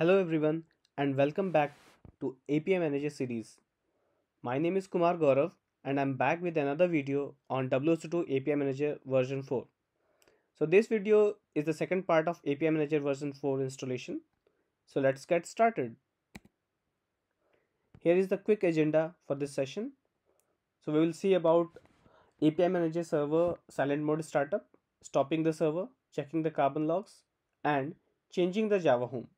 Hello everyone and welcome back to API Manager series. My name is Kumar Gaurav and I'm back with another video on WSO2 API Manager version 4. So this video is the second part of API Manager version 4 installation. So let's get started. Here is the quick agenda for this session. So we will see about API Manager server silent mode startup, stopping the server, checking the carbon logs and changing the Java home.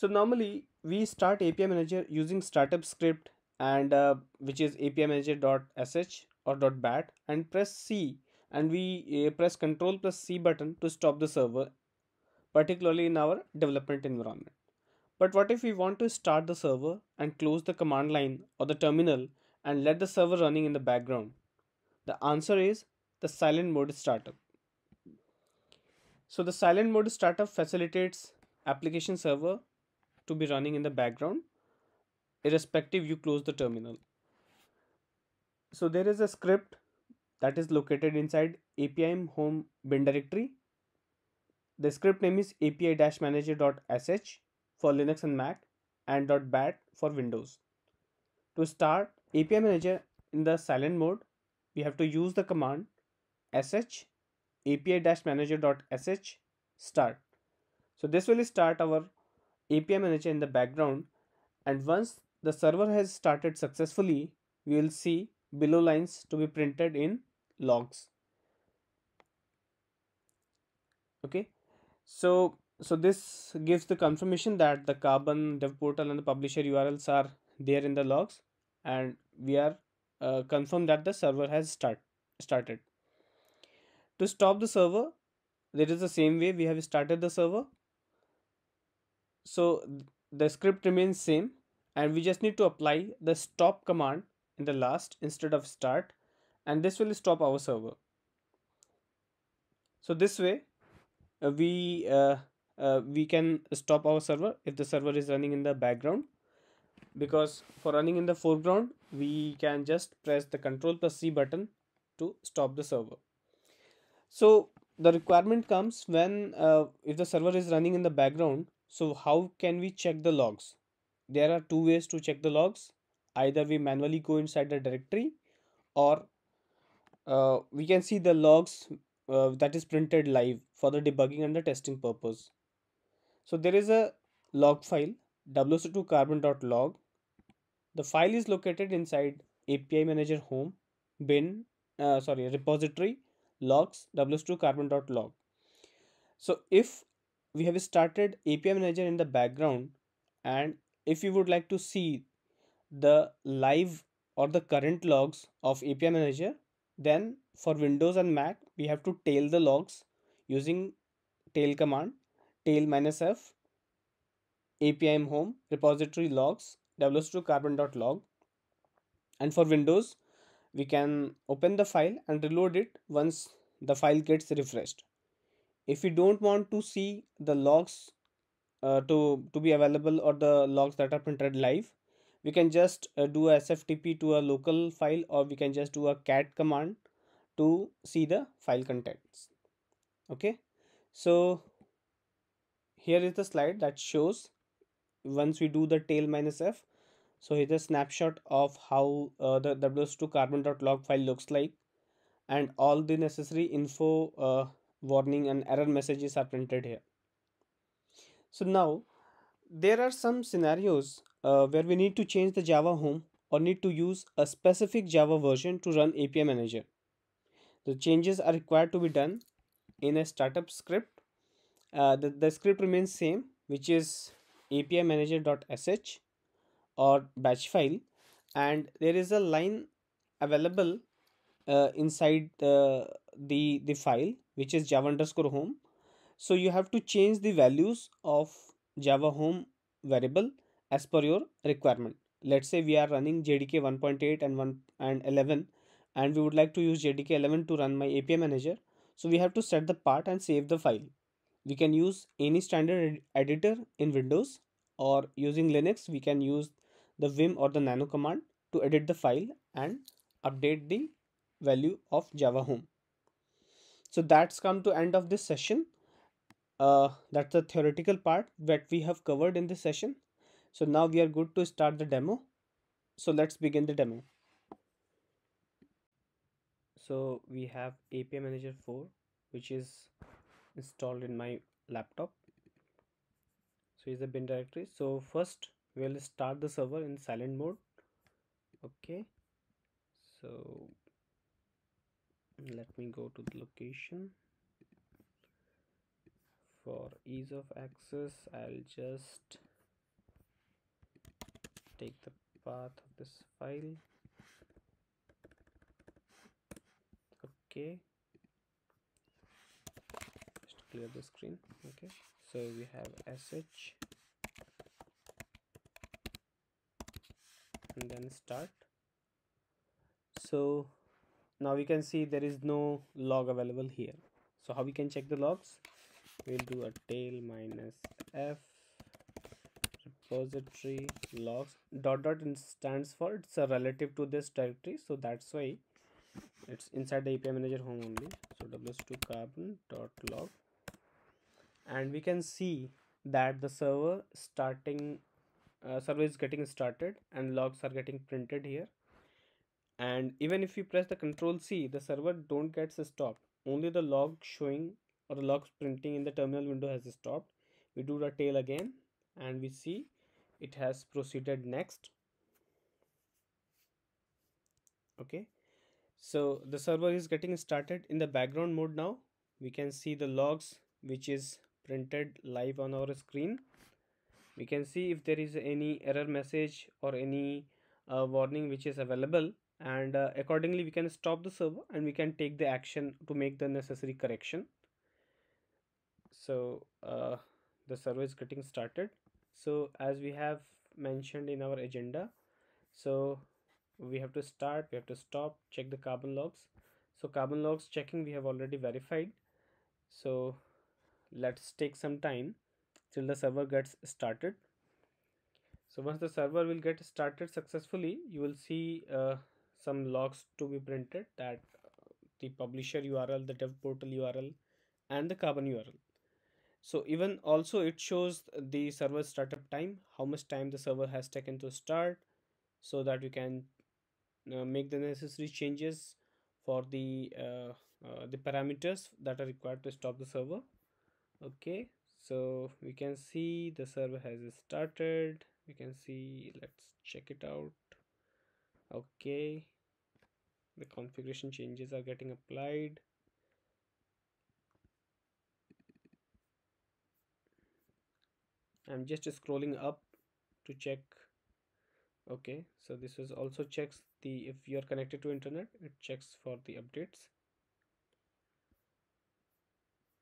So normally we start API Manager using startup script and uh, which is API Manager.sh or .bat and press C and we uh, press Control plus C button to stop the server, particularly in our development environment. But what if we want to start the server and close the command line or the terminal and let the server running in the background? The answer is the silent mode startup. So the silent mode startup facilitates application server to be running in the background irrespective you close the terminal. So there is a script that is located inside API home bin directory. The script name is api-manager.sh for Linux and Mac and .bat for Windows. To start API manager in the silent mode, we have to use the command sh api-manager.sh start. So this will start our API manager in the background and once the server has started successfully, we will see below lines to be printed in logs. Okay, so so this gives the confirmation that the carbon dev portal and the publisher urls are there in the logs and we are uh, confirmed that the server has start started. To stop the server there is the same way we have started the server so the script remains same and we just need to apply the stop command in the last instead of start and this will stop our server. So this way uh, we uh, uh, we can stop our server if the server is running in the background. Because for running in the foreground we can just press the control plus c button to stop the server. So the requirement comes when uh, if the server is running in the background so how can we check the logs? There are two ways to check the logs. Either we manually go inside the directory or uh, we can see the logs uh, that is printed live for the debugging and the testing purpose. So there is a log file wso2 carbon.log the file is located inside api manager home bin uh, sorry repository logs wso2 carbon.log so if we have started api manager in the background and if you would like to see the live or the current logs of api manager then for windows and mac we have to tail the logs using tail command tail minus f apim home repository logs wso2 carbon.log and for windows we can open the file and reload it once the file gets refreshed if we don't want to see the logs uh, to to be available or the logs that are printed live we can just uh, do a sftp to a local file or we can just do a cat command to see the file contents. Okay? So here is the slide that shows once we do the tail minus f so here's a snapshot of how uh, the wso2 carbon.log file looks like and all the necessary info uh, warning and error messages are printed here. So now there are some scenarios uh, where we need to change the java home or need to use a specific java version to run api manager. The changes are required to be done in a startup script. Uh, the, the script remains same which is api manager.sh or batch file and there is a line available uh, inside the, the the file which is java underscore home. So you have to change the values of java home variable as per your requirement. Let's say we are running jdk 1.8 and 1 and 11 and we would like to use jdk 11 to run my api manager. So we have to set the part and save the file. We can use any standard editor in windows or using linux we can use the vim or the nano command to edit the file and update the value of java home. So that's come to end of this session. Uh, that's the theoretical part that we have covered in this session. So now we are good to start the demo. So let's begin the demo. So we have api manager 4 which is installed in my laptop. So is the bin directory. So first we'll start the server in silent mode. Okay. So let me go to the location. For ease of access I'll just take the path of this file. Okay. Just clear the screen. Okay. So we have sh and then start. So now we can see there is no log available here. So how we can check the logs? We'll do a tail minus f repository logs. Dot dot stands for it's a relative to this directory. So that's why it's inside the api manager home only. So wso2 carbon dot log. And we can see that the server starting uh, server is getting started and logs are getting printed here and even if you press the control c the server don't get stopped. Only the log showing or the logs printing in the terminal window has stopped. We do the tail again and we see it has proceeded next. Okay. So the server is getting started in the background mode now. We can see the logs which is printed live on our screen. We can see if there is any error message or any uh, warning which is available and uh, accordingly we can stop the server and we can take the action to make the necessary correction. So uh, the server is getting started. So as we have mentioned in our agenda so we have to start we have to stop check the carbon logs. So carbon logs checking we have already verified. So let's take some time till the server gets started. So once the server will get started successfully you will see uh, some logs to be printed that the publisher url the dev portal url and the carbon url so even also it shows the server startup time how much time the server has taken to start so that you can uh, make the necessary changes for the uh, uh, the parameters that are required to stop the server. Okay so we can see the server has started. We can see let's check it out okay. The configuration changes are getting applied. I'm just scrolling up to check. Okay so this is also checks the if you are connected to internet it checks for the updates.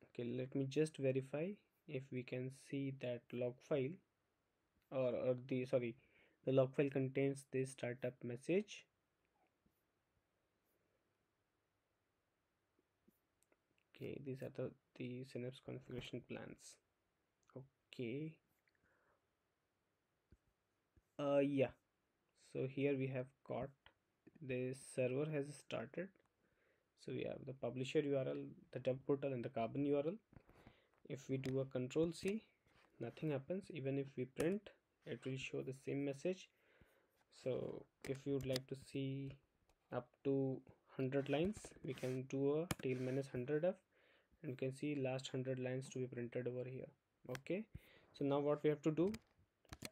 Okay let me just verify if we can see that log file or, or the sorry the log file contains this startup message. Okay these are the the synapse configuration plans. Okay. Uh yeah. So here we have got the server has started. So we have the publisher url the dev portal and the carbon url if we do a control c nothing happens. Even if we print it will show the same message. So if you would like to see up to 100 lines we can do a tail minus 100f and you can see last 100 lines to be printed over here. Okay? So now what we have to do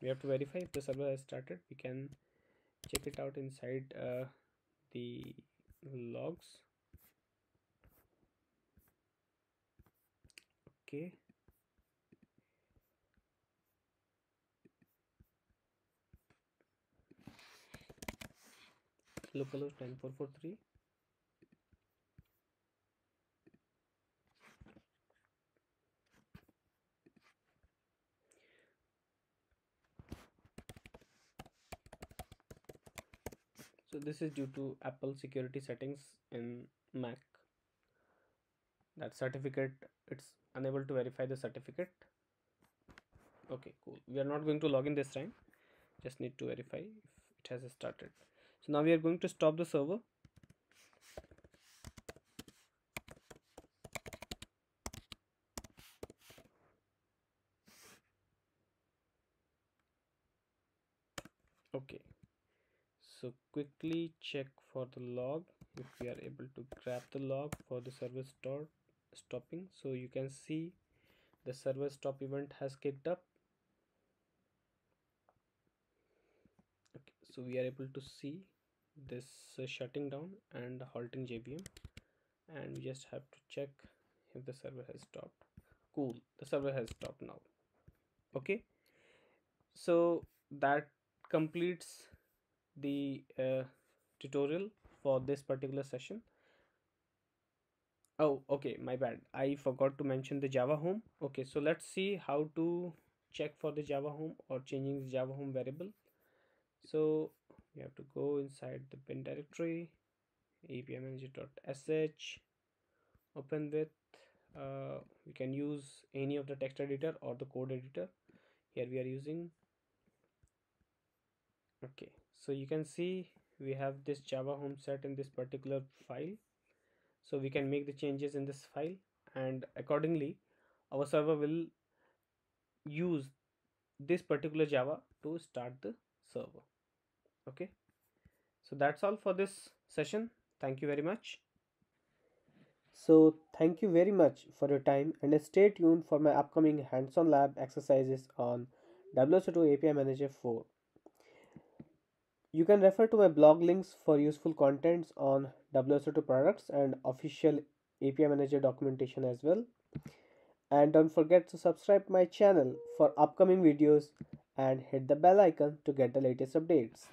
we have to verify if the server has started. We can check it out inside uh, the logs. Okay localhost 9443 so this is due to apple security settings in mac. That certificate it's unable to verify the certificate. Okay cool. We are not going to log in this time. Just need to verify if it has started so now we are going to stop the server. Okay. So quickly check for the log if we are able to grab the log for the server start stopping. So you can see the server stop event has kicked up. Okay. So we are able to see this uh, shutting down and halting JVM and we just have to check if the server has stopped. Cool. The server has stopped now. Okay? So that completes the uh, tutorial for this particular session. Oh okay. My bad. I forgot to mention the java home. Okay. So let's see how to check for the java home or changing the java home variable. So we have to go inside the bin directory apmanager.sh open with uh, we can use any of the text editor or the code editor. Here we are using okay so you can see we have this java home set in this particular file. So we can make the changes in this file and accordingly our server will use this particular java to start the server okay so that's all for this session thank you very much so thank you very much for your time and stay tuned for my upcoming hands-on lab exercises on WSO2 API Manager 4. You can refer to my blog links for useful contents on WSO2 products and official API Manager documentation as well. And don't forget to subscribe my channel for upcoming videos and hit the bell icon to get the latest updates.